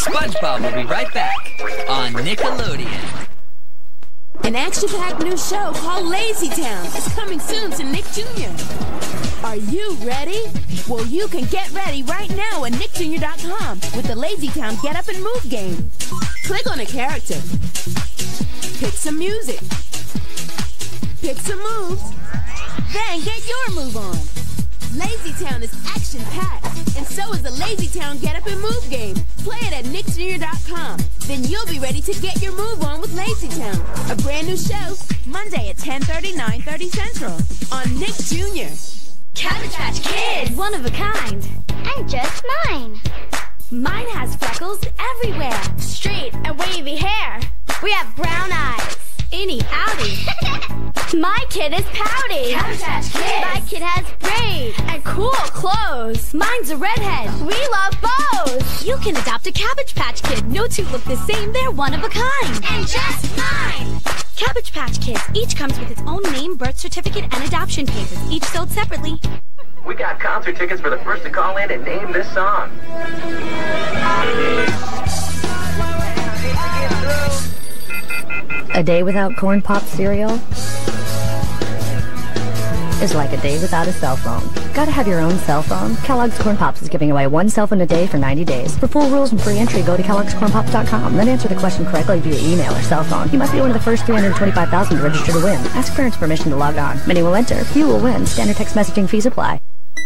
SpongeBob will be right back on Nickelodeon. An action-packed new show called Lazy Town is coming soon to Nick Jr. Are you ready? Well, you can get ready right now at nickjr.com with the Lazy Town Get Up and Move game. Click on a character. Pick some music. Pick some moves. Then get your move on. Lazy Town is action-packed, and so is the Lazy Town Get Up and Move game. Play it at nickjr.com. Then you'll be ready to get your move on with Lazy Town. A brand new show, Monday at 10:30, 9:30 Central on Nick Jr. Cabbage Patch Kids! One of a kind. And just mine. Mine has freckles everywhere. Straight and wavy hair. We have brown eyes. Inny outy. My kid is pouty. Cabbage Patch Kids. My kid has braids and cool clothes. Mine's a redhead. We love bows. You can adopt a Cabbage Patch Kid. No two look the same. They're one of a kind. And just mine. Cabbage Patch Kids each comes with its own name, birth certificate, and adoption papers, each sold separately. We got concert tickets for the first to call in and name this song. A day without corn pop cereal is like a day without a cell phone. Gotta have your own cell phone? Kellogg's Corn Pops is giving away one cell phone a day for 90 days. For full rules and free entry, go to kellogg'scornpops.com. Then answer the question correctly via email or cell phone. You must be one of the first 325,000 to register to win. Ask parents permission to log on. Many will enter. Few will win. Standard text messaging fees apply.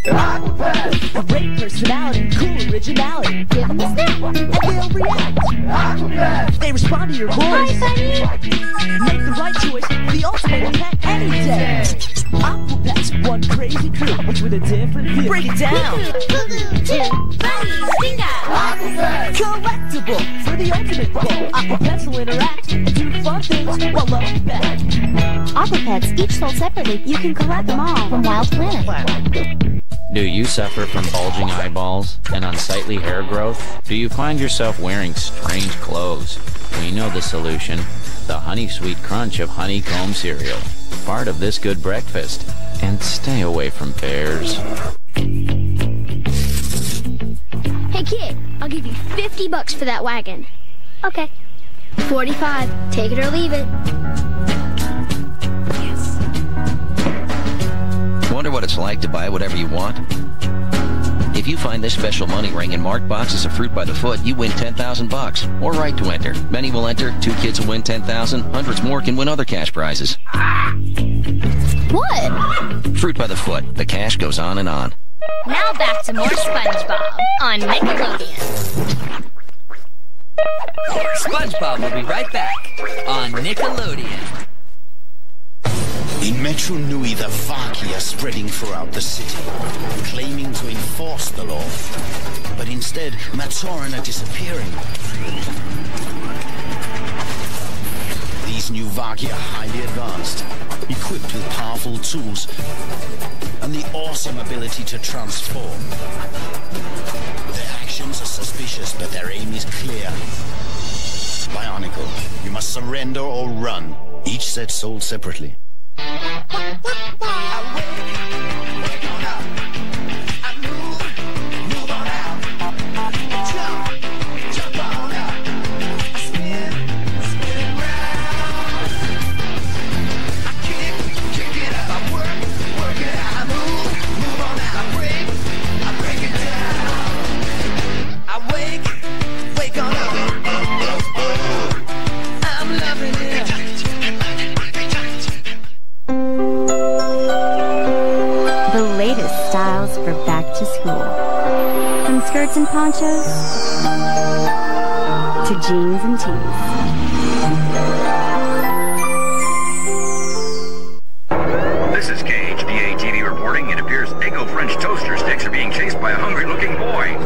A great personality, cool originality. Give them a snap. And they'll react. They respond to your voice. Make the right choice, the ultimate pet any day. Aquapets, one crazy crew, each with a different view. Break it down. Collectible for the ultimate goal. Aquapets will interact and do fun things while loving back. Aquapets, each sold separately. You can collect them all from Wild Planet. Do you suffer from bulging eyeballs and unsightly hair growth? Do you find yourself wearing strange clothes? We know the solution. The Honey Sweet Crunch of honeycomb cereal. Part of this good breakfast. And stay away from bears. Hey kid, I'll give you 50 bucks for that wagon. Okay. 45. Take it or leave it. Wonder what it's like to buy whatever you want? If you find this special money ring in marked boxes of fruit by the foot, you win 10,000 bucks. Or right to enter. Many will enter, two kids will win 10,000, hundreds more can win other cash prizes. What? Fruit by the foot. The cash goes on and on. Now back to more SpongeBob on Nickelodeon. SpongeBob will be right back on Nickelodeon. Metru Nui, the Vahki are spreading throughout the city, claiming to enforce the law. But instead, Matoran are disappearing. These new Vahki are highly advanced, equipped with powerful tools, and the awesome ability to transform. Their actions are suspicious, but their aim is clear. Bionicle, you must surrender or run. Each set sold separately. Skirts and ponchos to jeans and tees. This is KHDA-TV reporting. It appears Eggo French toaster sticks are being chased by a hungry-looking boy.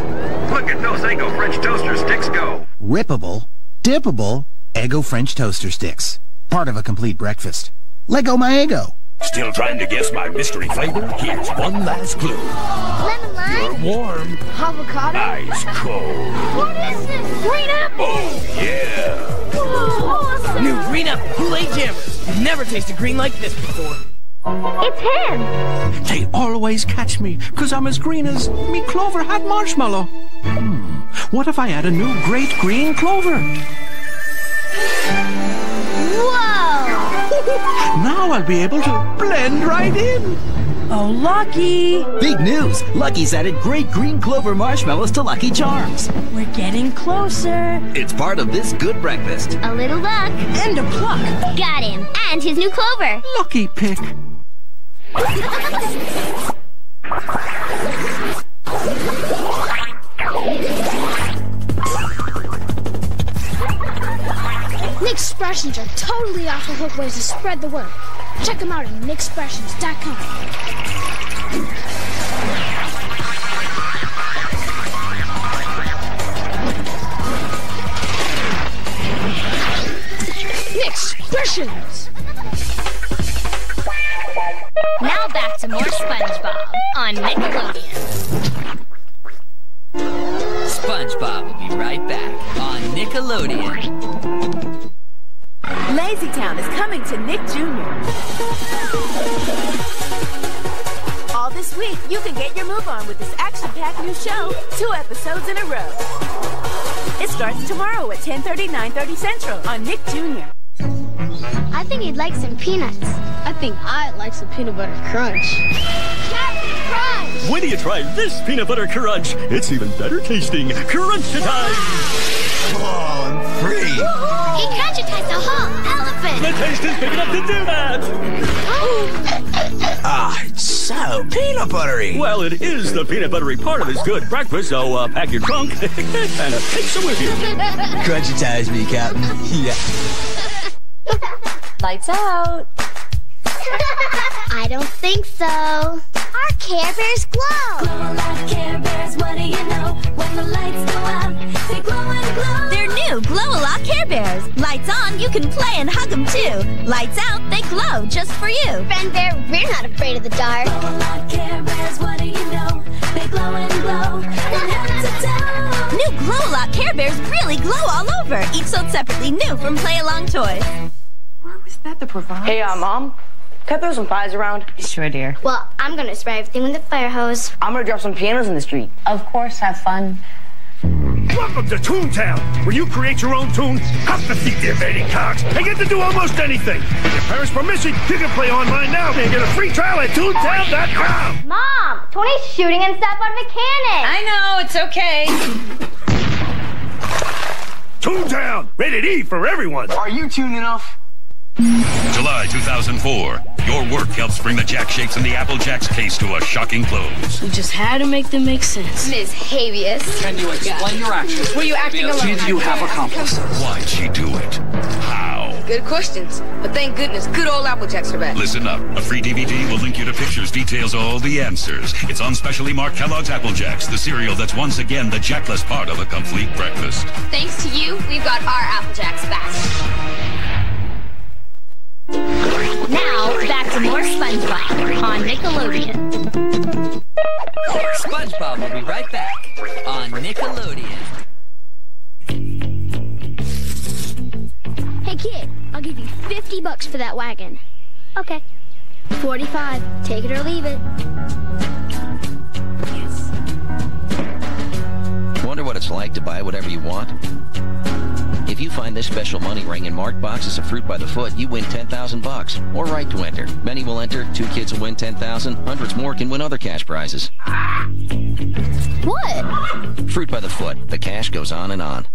Look at those Eggo French toaster sticks go. Rippable, dippable, Eggo French toaster sticks. Part of a complete breakfast. Lego my Eggo. Still trying to guess my mystery flavor? Here's one last clue. Lemon lime? You're warm, Avocado? ice cold. What is this? Green apple? Oh, yeah. Whoa, awesome. New Green Apple Kool-Aid Jammers. Never tasted green like this before. It's him. They always catch me, cause I'm as green as me Clover hat marshmallow. Hmm, What if I add a new great green clover? Now I'll be able to blend right in. Oh, Lucky! Big news! Lucky's added great green clover marshmallows to Lucky Charms. We're getting closer. It's part of this good breakfast. A little luck. And a pluck. Got him. And his new clover. Lucky pick. expressions are totally off the hook ways to spread the word. Check them out at nickexpressions.com. Nick's expressions. Now back to more SpongeBob on Nickelodeon. SpongeBob will be right back on Nickelodeon. Lazy Town is coming to Nick Jr. All this week, you can get your move on with this action-packed new show, two episodes in a row. It starts tomorrow at 10:30, 9:30 Central on Nick Jr. I think he'd like some peanuts. I think I'd like some peanut butter crunch. Cap'n Crunch! Wait till you try this peanut butter crunch. It's even better tasting. Crunch time! Oh, I'm free. He crunchitized a whole elephant! The taste is big enough to do that! Ah, it's so peanut buttery. Well, it is the peanut buttery part of this good breakfast, so uh, pack your trunk and uh, take some with you. Crunchitize me, Captain. yeah. Lights out. I don't think so. Our Care Bears glow! Glow like Care Bears, what do you know? When the lights go out, they glow. They're Glow-A-Lot Care Bears. Lights on, you can play and hug them too. Lights out, they glow just for you. Friend Bear, we're not afraid of the dark. Glow like Care Bears, what do you know? They glow and glow, from head to toe. New Glow-A-Lot Care Bears really glow all over. Each sold separately, new from Play Along Toys. Is that the Provence? Hey, uh, Mom, can I throw some pies around? Sure, dear. Well, I'm gonna spray everything with a fire hose. I'm gonna drop some pianos in the street. Of course, have fun. Welcome to Toontown, where you create your own tune, have to feed the invading cogs, and get to do almost anything. With your parents' permission, you can play online now and get a free trial at Toontown.com. Mom, Tony's shooting and stuff out of a cannon. I know, it's okay. Toontown, rated E for everyone. Are you tuned enough? July 2004. Your work helps bring the Jack Shapes and the Apple Jacks case to a shocking close. We just had to make them make sense. Miss Habeas. Can you explain your actions? Were you acting alone? Did you have accomplices? Why'd she do it? How? Good questions. But thank goodness, good old Applejacks are back. Listen up. A free DVD will link you to pictures, details all the answers. It's on specially marked Kellogg's Apple Jacks, the cereal that's once again the jackless part of a complete breakfast. Thanks to you, we've got our Applejacks back. Now, back to more SpongeBob on Nickelodeon. SpongeBob will be right back on Nickelodeon. Hey kid, I'll give you 50 bucks for that wagon. Okay. 45. Take it or leave it. Yes. Wonder what it's like to buy whatever you want? If you find this special money ring in marked boxes of fruit by the foot, you win 10,000 bucks. Or right to enter. Many will enter, two kids will win 10,000, hundreds more can win other cash prizes. What? Fruit by the foot. The cash goes on and on.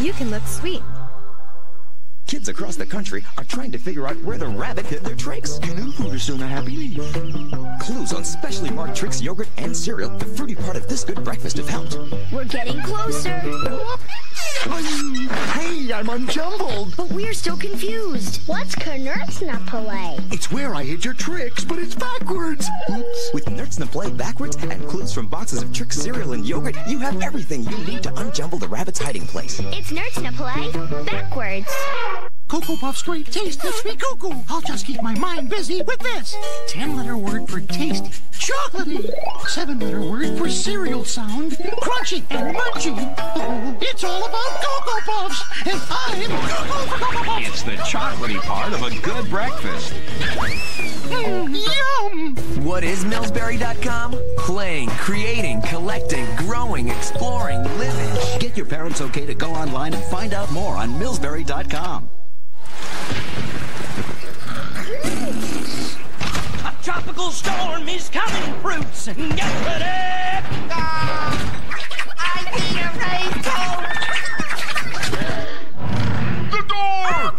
You can look sweet. Kids across the country are trying to figure out where the rabbit hid their Trix. You know who a happy leaf. Clues on specially marked Trix, yogurt, and cereal, the fruity part of this good breakfast have helped. We're getting closer. Hey, I'm unjumbled. But we're still confused. What's Knurtsnaplay? It's where I hid your Trix, but it's backwards. Oops. With Knurtsnaplay backwards and clues from boxes of trick cereal and yogurt, you have everything you need to unjumble the rabbit's hiding place. It's Knurtsnaplay backwards. Cocoa Puffs great taste makes me cuckoo. I'll just keep my mind busy with this. Ten-letter word for tasty, chocolatey. Seven-letter word for cereal sound, crunchy and munchy. Oh, it's all about Cocoa Puffs, and I'm Cocoa for Cocoa Puffs. It's the chocolatey part of a good breakfast. Mm, yum! What is Millsberry.com? Playing, creating, collecting, growing, exploring, living. Get your parents okay to go online and find out more on Millsberry.com. A tropical storm is coming, fruits, and get ready! I need a raincoat. The door!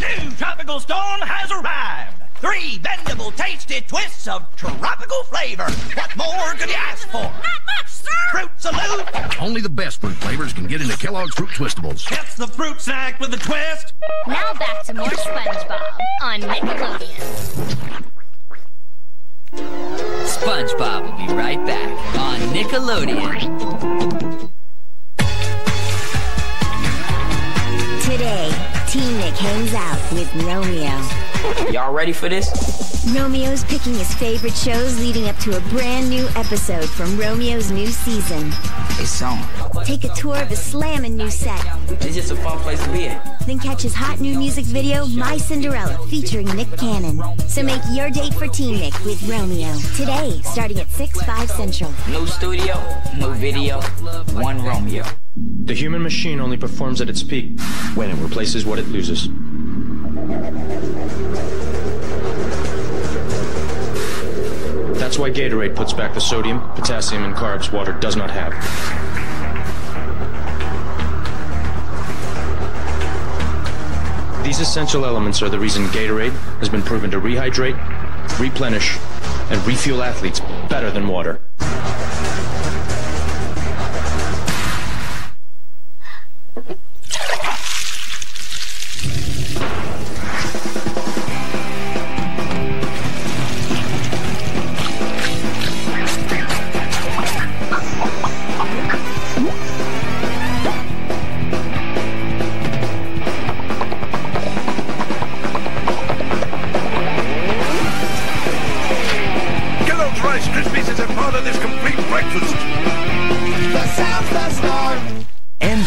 New tropical storm has arrived. Three bendable, tasty twists of tropical flavor. What more could you ask for? Not much, sir. Fruit salute. Only the best fruit flavors can get into Kellogg's Fruit Twistables. It's the fruit snack with a twist. Now back to more SpongeBob on Nickelodeon. SpongeBob will be right back on Nickelodeon. Today, Teen Nick hangs out with Romeo. Y'all ready for this? Romeo's picking his favorite shows leading up to a brand new episode from Romeo's new season. It's on. Take a tour of his slamming new set. It's just a fun place to be at. Then catch his hot new music video, My Cinderella, featuring Nick Cannon. So make your date for Teen Nick with Romeo. Today, starting at 6, 5 Central. New studio, new video, one Romeo. The human machine only performs at its peak when it replaces what it loses. That's why Gatorade puts back the sodium, potassium, and carbs water does not have. These essential elements are the reason Gatorade has been proven to rehydrate, replenish, and refuel athletes better than water.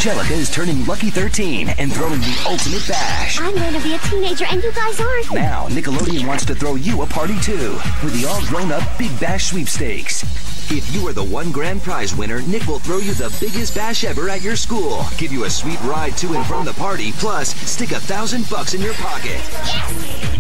Angelica is turning lucky 13 and throwing the ultimate bash. I'm going to be a teenager and you guys aren't. Now, Nickelodeon wants to throw you a party too with the all grown up Big Bash sweepstakes. If you are the one grand prize winner, Nick will throw you the biggest bash ever at your school, give you a sweet ride to and from the party, plus stick a thousand bucks in your pocket.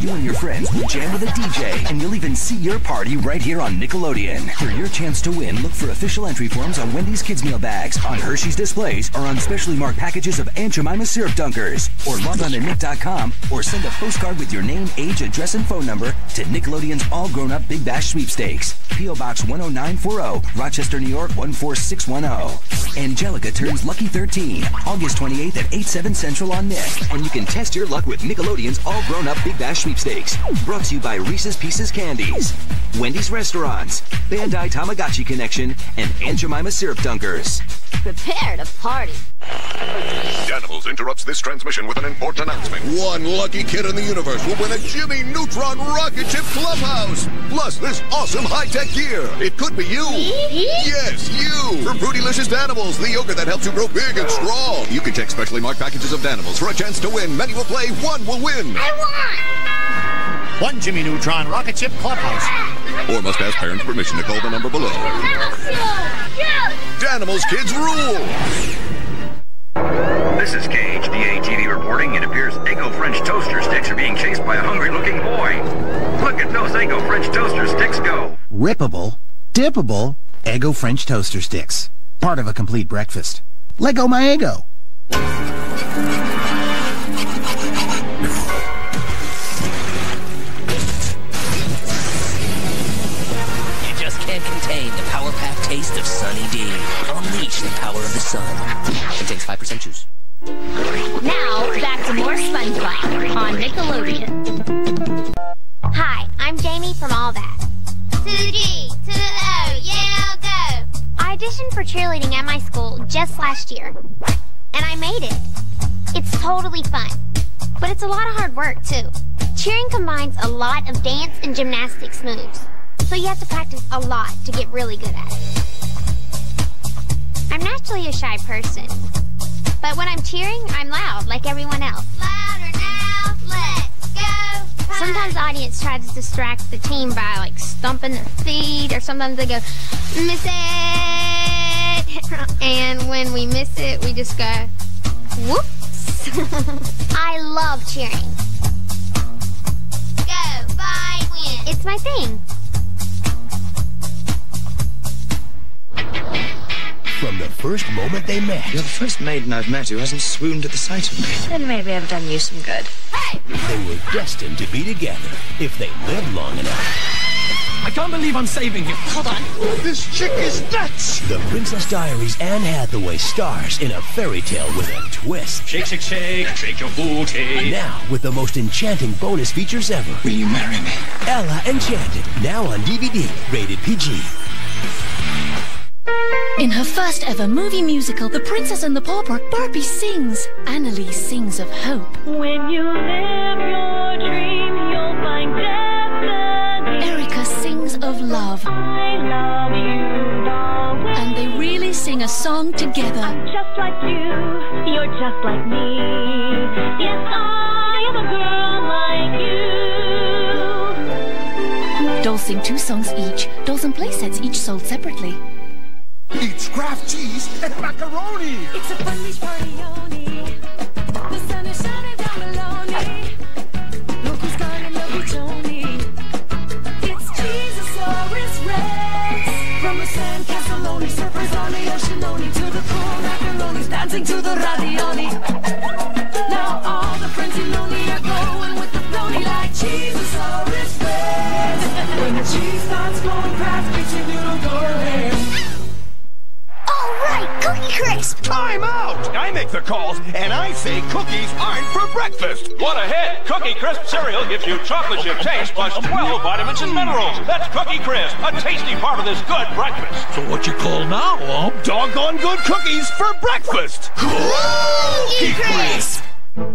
You and your friends will jam with a DJ, and you'll even see your party right here on Nickelodeon. For your chance to win, look for official entry forms on Wendy's Kids Meal Bags, on Hershey's displays, or on specially marked packages of Aunt Jemima syrup dunkers. Or log on to Nick.com, or send a postcard with your name, age, address, and phone number to Nickelodeon's All Grown Up Big Bash Sweepstakes. P.O. Box 10940, Rochester, New York 14610. Angelica turns lucky 13, August 28th at 8, 7 Central on Nick. And you can test your luck with Nickelodeon's All Grown Up Big Bash Sweepstakes. Steaks brought to you by Reese's Pieces Candies, Wendy's Restaurants, Bandai Tamagotchi Connection, and Aunt Jemima Syrup Dunkers. Prepare to party. Danimals interrupts this transmission with an important announcement. One lucky kid in the universe will win a Jimmy Neutron rocket ship clubhouse. Plus this awesome high-tech gear. It could be you. Yes, you. From Fruitylicious Danimals, the yogurt that helps you grow big and strong. You can check specially marked packages of Danimals for a chance to win. Many will play, one will win. I One Jimmy Neutron rocket ship clubhouse. Or must ask parents' permission to call the number below. Danimals kids rule. This is Cage, DATV reporting. It appears Eggo French toaster sticks are being chased by a hungry-looking boy. Look at those Eggo French toaster sticks go. Rippable, dippable, Eggo French toaster sticks. Part of a complete breakfast. Lego my Eggo. the power of the sun. Contains 5% juice. Now, back to more SpongeBob on Nickelodeon. Hi, I'm Jamie from All That. To the G, to the O, yeah, I'll go. I auditioned for cheerleading at my school just last year, and I made it. It's totally fun, but it's a lot of hard work, too. Cheering combines a lot of dance and gymnastics moves, so you have to practice a lot to get really good at it. I'm naturally a shy person, but when I'm cheering, I'm loud like everyone else. Louder now, let's go! Sometimes the audience tries to distract the team by like stomping their feet, or sometimes they go, miss it! and when we miss it, we just go, whoops! I love cheering. Go, fight, win. It's my thing. First moment they met. You're the first maiden I've met who hasn't swooned at the sight of me. Then maybe I've done you some good. Hey! They were destined to be together if they lived long enough. I can't believe I'm saving you. Hold on. This chick is nuts! The Princess Diaries Anne Hathaway stars in a fairy tale with a twist. Shake, shake, shake, shake your booty. Now, with the most enchanting bonus features ever. Will you marry me? Ella Enchanted, now on DVD, rated PG. In her first ever movie musical, The Princess and the Pauper, Barbie sings. Anneliese sings of hope. When you live your dream, you'll find destiny. Erika sings of love. I love you always. And they really sing a song together. I'm just like you, you're just like me. Yes, I am a girl like you. Dolls sing two songs each. Dolls and playsets each sold separately. Eats Kraft cheese and macaroni. It's a party, Cookie Crisp! Time out! I make the calls, and I say cookies aren't for breakfast. What a hit! Cookie Crisp cereal gives you chocolate chip taste plus 12 vitamins and minerals. That's Cookie Crisp, a tasty part of this good breakfast. So what you call now, huh? Doggone good cookies for breakfast. Cookie Crisp!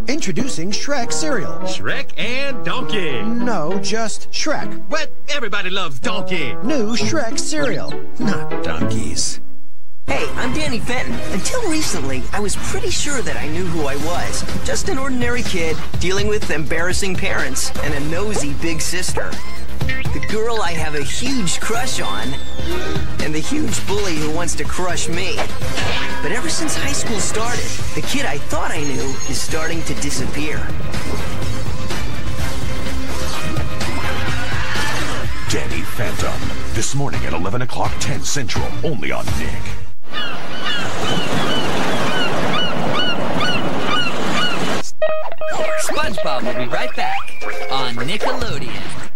Introducing Shrek cereal. Shrek and Donkey. No, just Shrek. But everybody loves Donkey. New Shrek cereal. Not donkeys. Hey, I'm Danny Fenton. Until recently, I was pretty sure that I knew who I was. Just an ordinary kid dealing with embarrassing parents and a nosy big sister. The girl I have a huge crush on, and the huge bully who wants to crush me. But ever since high school started, the kid I thought I knew is starting to disappear. Danny Phantom. This morning at 11 o'clock 10 Central, only on Nick. SpongeBob will be right back on Nickelodeon.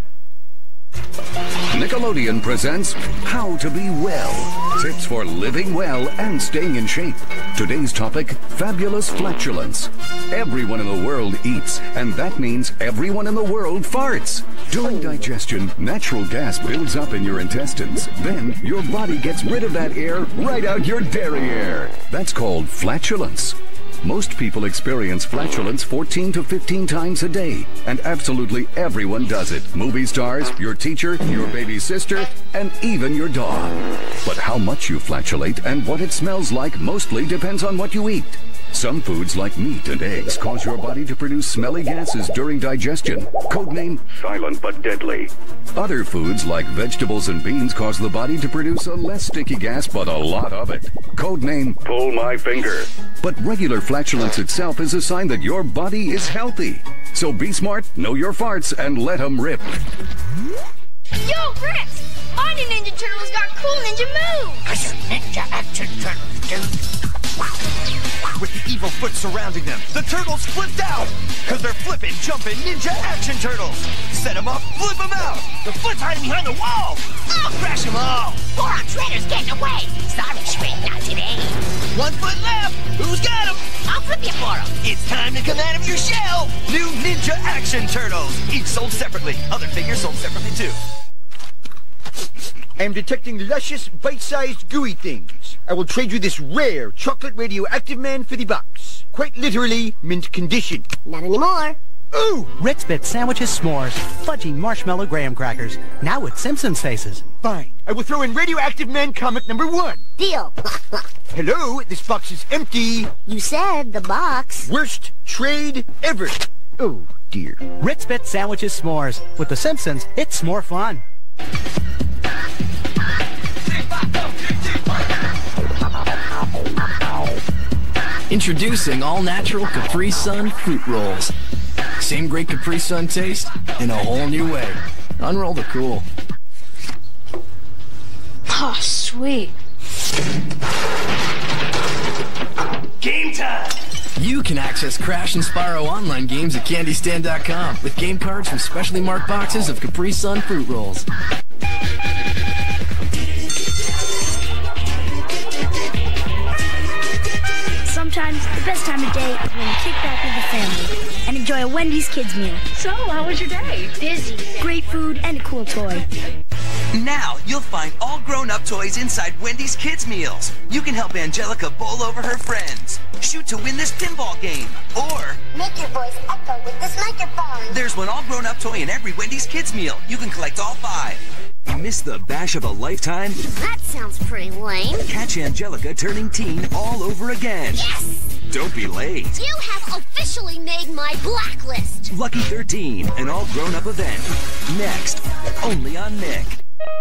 Nickelodeon presents How to Be Well. Tips for living well and staying in shape. Today's topic, fabulous flatulence. Everyone in the world eats, and that means everyone in the world farts. During digestion, natural gas builds up in your intestines. Then your body gets rid of that air right out your derriere. That's called flatulence. Most people experience flatulence 14 to 15 times a day, and absolutely everyone does it. Movie stars, your teacher, your baby sister, and even your dog. But how much you flatulate and what it smells like mostly depends on what you eat. Some foods like meat and eggs cause your body to produce smelly gases during digestion. Codename silent but deadly. Other foods like vegetables and beans cause the body to produce a less sticky gas but a lot of it. Codename pull my finger. But regular flatulence itself is a sign that your body is healthy. So be smart, know your farts, and let them rip. Yo, Rex! All the Ninja Turtles got cool ninja moves! Cause you're Ninja Action Turtles, dude. With the evil foot surrounding them. The turtles flipped out, because they're flipping, jumping ninja action turtles. Set them up, flip them out. The foot's hiding behind the wall. I'll crash them all. Four-arm shredder's getting away. Sorry, Shred, not today. One foot left. Who's got him? I'll flip you for him. It's time to come out of your shell. New Ninja Action Turtles. Each sold separately. Other figures sold separately too. I am detecting luscious, bite-sized, gooey things. I will trade you this rare chocolate radioactive man for the box. Quite literally, mint condition. Not anymore. Ooh! Ritz Bit sandwiches, s'mores, fudgy marshmallow graham crackers. Now with Simpsons faces. Fine. I will throw in Radioactive Man comic number one. Deal. Hello, this box is empty. You said the box. Worst trade ever. Oh, dear. Ritz Bit sandwiches, s'mores. With the Simpsons, it's more fun. Introducing all natural Capri Sun fruit rolls. Same great Capri Sun taste in a whole new way. Unroll the cool. Oh, sweet. Game time! You can access Crash and Spyro online games at CandyStand.com with game cards from specially marked boxes of Capri Sun fruit rolls. Sometimes the best time of day is when you kick back with the family and enjoy a Wendy's kids meal. So, how was your day? Busy. Great food and a cool toy. Now you'll find all grown-up toys inside Wendy's Kids Meals. You can help Angelica bowl over her friends, shoot to win this pinball game, or Make your voice echo with this microphone. there's one all-grown-up toy in every Wendy's Kids Meal. You can collect all five. You missed the bash of a lifetime? That sounds pretty lame. Catch Angelica turning teen all over again. Yes! Don't be late. You have officially made my blacklist. Lucky 13, an all grown up event. Next, only on Nick.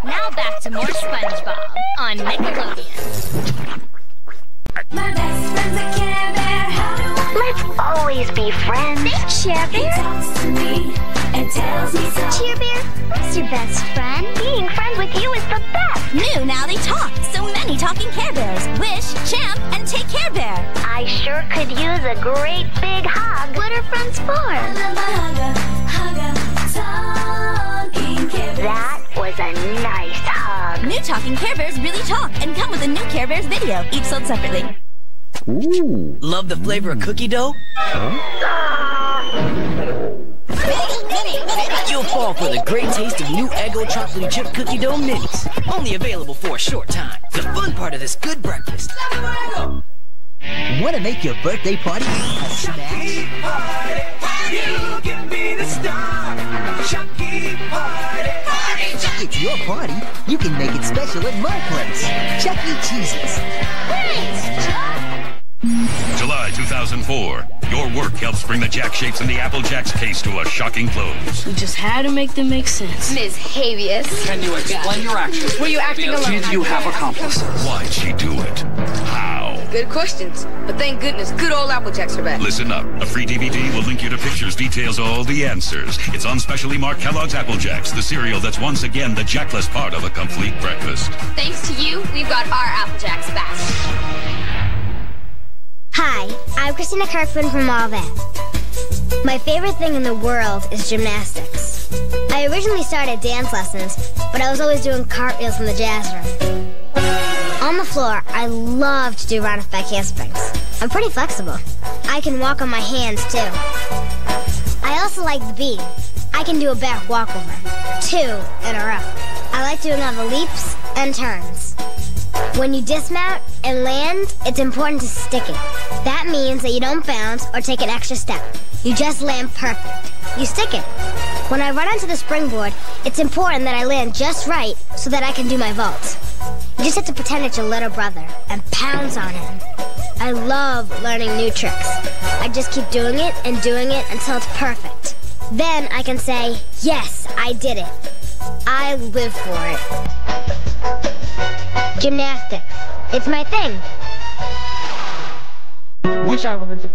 Now back to more SpongeBob on Nickelodeon. My best friend's a Care Bear. How do I Let's always be friends. Thanks, Cheer Bear. talks to me and tells me so. Cheer Bear, who's your best friend? Being friends with you is the best. New, now they talk. So many talking Care Bears. Wish, Champ, and Take Care Bear. I sure could use a great big hug. What are friends for? That was a nice hug. New talking Care Bears really talk and come with a new Care Bears video, each sold separately. Ooh. Love the flavor of cookie dough? Ah. You'll fall for the great taste of new Eggo chocolate chip cookie dough minis. Only available for a short time. The fun part of this good breakfast. Want to make your birthday party a smash? It's your party. You can make it special at my place. Chuck E. Cheese's. Work helps bring the Jack Shapes and the Apple Jacks case to a shocking close. We just had to make them make sense. Ms. Havius. Can you explain your actions? Were you acting alone? Did you have accomplices? Why'd she do it? How? Good questions. But thank goodness, good old Apple Jacks are back. Listen up. A free DVD will link you to pictures details all the answers. It's on specially marked Kellogg's Apple Jacks, the cereal that's once again the jackless part of a complete breakfast. Thanks to you, we've got our Apple Jacks back. Hi, I'm Christina Kirkman from All That. My favorite thing in the world is gymnastics. I originally started dance lessons, but I was always doing cartwheels in the jazz room. On the floor, I love to do round back handsprings. I'm pretty flexible. I can walk on my hands too. I also like the beat. I can do a back walkover, two in a row. I like doing all the leaps and turns. When you dismount and land, it's important to stick it. That means that you don't bounce or take an extra step. You just land perfect. You stick it. When I run onto the springboard, it's important that I land just right so that I can do my vault. You just have to pretend it's your little brother and pounce on him. I love learning new tricks. I just keep doing it and doing it until it's perfect. Then I can say, yes, I did it. I live for it. Gymnastics. It's my thing. Wish I was